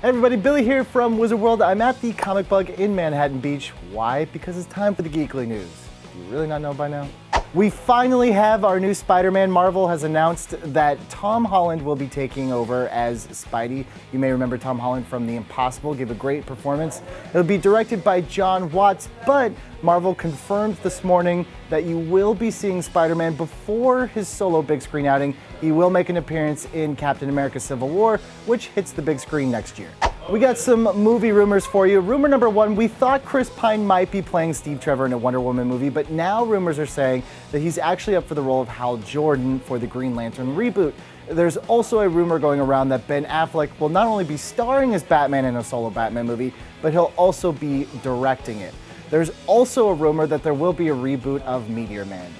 Hey everybody, Billy here from Wizard World. I'm at the Comic Bug in Manhattan Beach. Why? Because it's time for the Geekly News. Do you really not know by now? We finally have our new Spider-Man. Marvel has announced that Tom Holland will be taking over as Spidey. You may remember Tom Holland from The Impossible, gave a great performance. It'll be directed by Jon Watts, but Marvel confirmed this morning that you will be seeing Spider-Man before his solo big screen outing. He will make an appearance in Captain America Civil War, which hits the big screen next year. We got some movie rumors for you. Rumor number one, we thought Chris Pine might be playing Steve Trevor in a Wonder Woman movie, but now rumors are saying that he's actually up for the role of Hal Jordan for the Green Lantern reboot. There's also a rumor going around that Ben Affleck will not only be starring as Batman in a solo Batman movie, but he'll also be directing it. There's also a rumor that there will be a reboot of Meteor Man.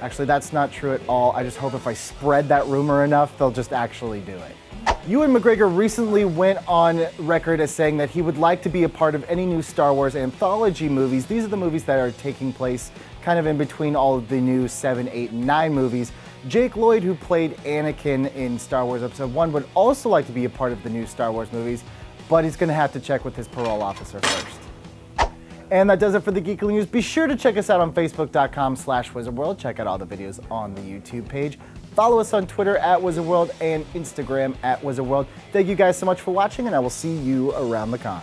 Actually, that's not true at all. I just hope if I spread that rumor enough, they'll just actually do it. Ewan McGregor recently went on record as saying that he would like to be a part of any new Star Wars anthology movies. These are the movies that are taking place kind of in between all of the new 7, 8, and 9 movies. Jake Lloyd, who played Anakin in Star Wars Episode 1, would also like to be a part of the new Star Wars movies, but he's going to have to check with his parole officer first. And that does it for the Geekly News. Be sure to check us out on Facebook.com slash WizardWorld. Check out all the videos on the YouTube page. Follow us on Twitter at WizardWorld and Instagram at WizardWorld. Thank you guys so much for watching, and I will see you around the con.